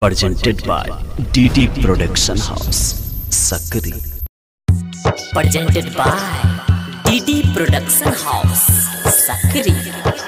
presented by DD Production House, Sakri. presented by DD Production House, Sakri.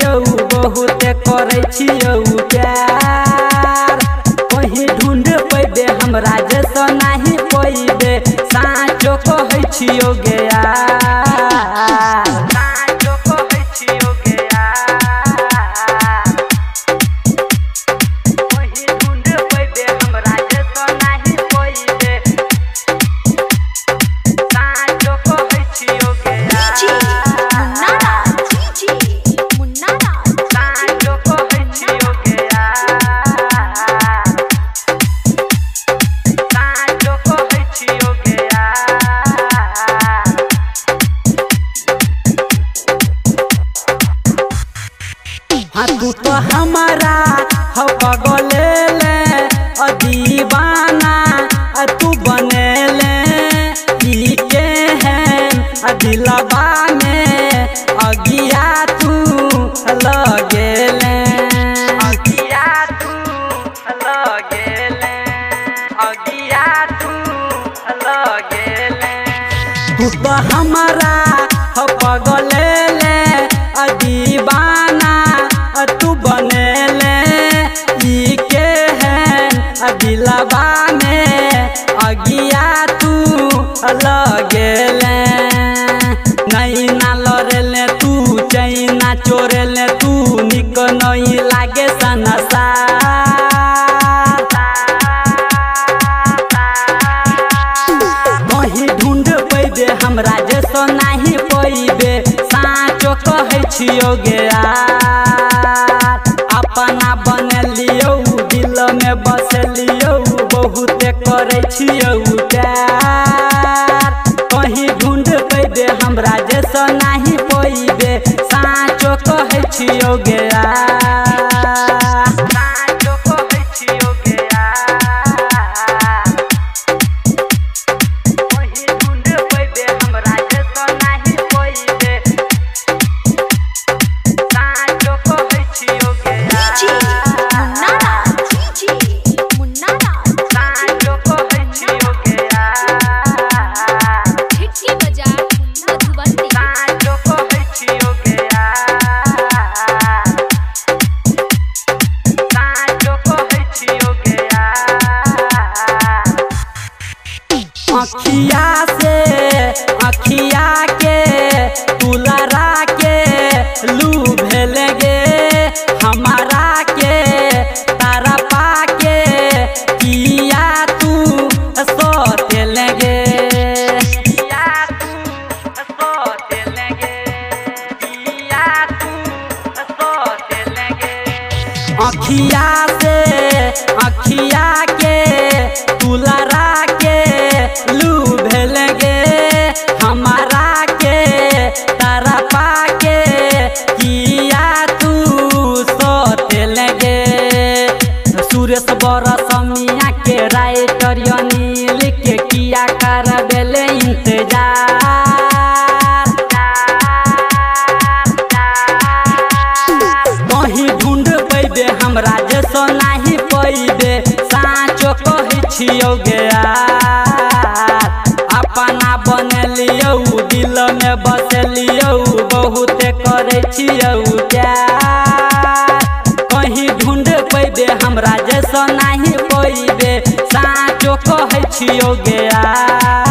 बसलियौ बहुते करै छियौ प्यार। कहीं ढूंढ पैबे, हमरा जैसो नाही पैबे। साँचो कहै छियौ गया। साँचो हमारा हो पगले ले दीवाना तू बने ले के हैं दिलवा में अगिया तू लगे ले अगिया तू लगे ले अगिया तू लगे ले तू तो हमारा हो पगले ले अ में अगिया तू लगे ले नहीं ना लड़े ले तू, चैना चोरे ले तू, निक नहीं लागे सनसा। ढूंढ गया अपना बनलियौ दिल में बसलियौ बहुते करे छियौ कहीं ढूंढ पैबे हमरा जैसो नहीं पैबे साँचो कहे गया अखिया से अखिया के तुलरा के लू भेल गे हमारा के तारा पाके किया तू सोते लगे अखिया से अखिया के तुलरा राइटर अनिल के किया कर बेले इंतज़ार। कहीं ढूंढ पैबे हमरा जैसो नाही पैबे। साँचो कहै छियौ गया अपना बने लियौ दिल में बस लियौ बहुत करे छियौ कहै गया।